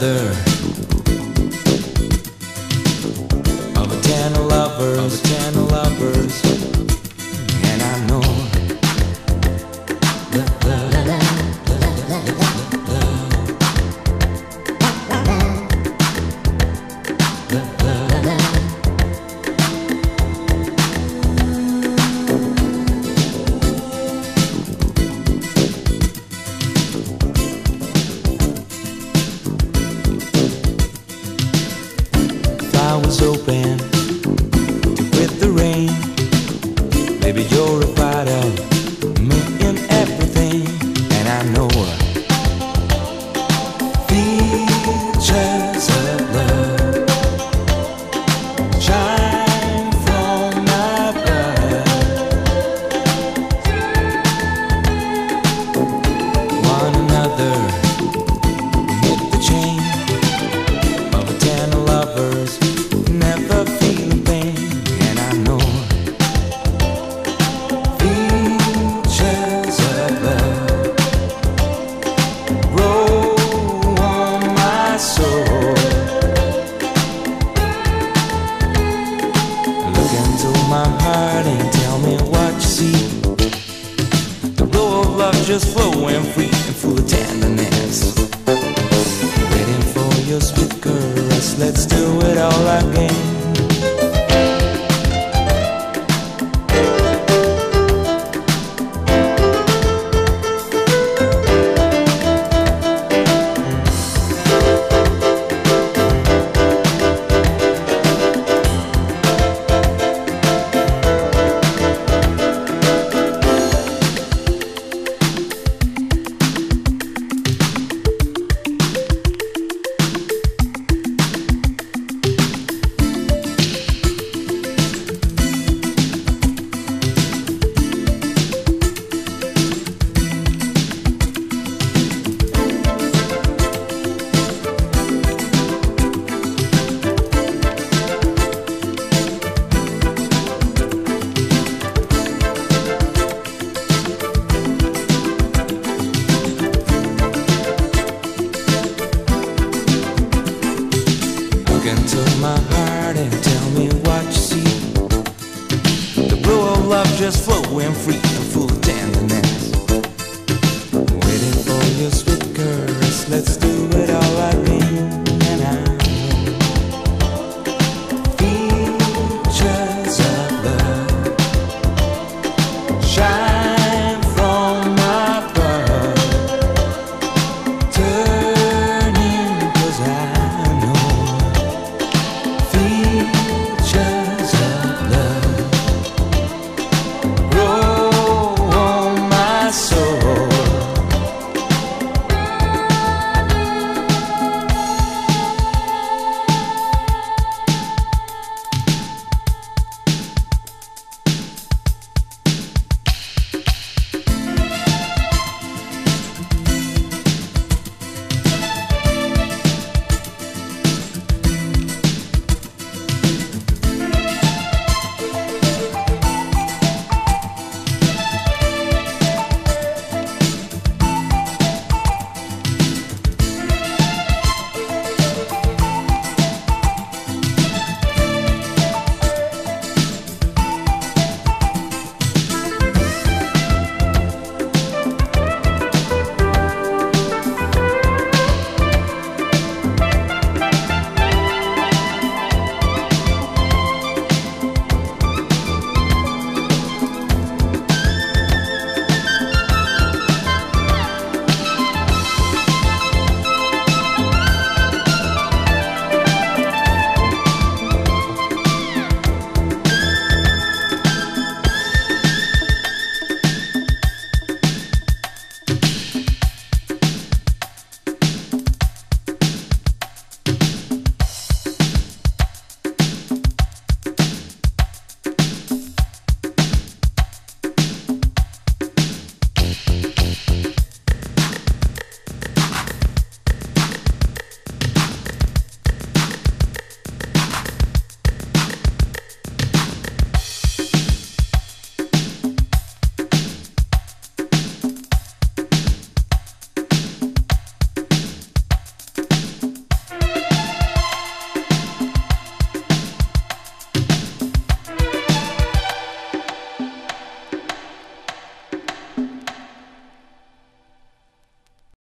another of a ten lover. Open love just flowing free and full of tenderness. Waiting for your sweet caress. Let's do it all again. Into my heart and tell me what you see. The glow of love just flowing free and full of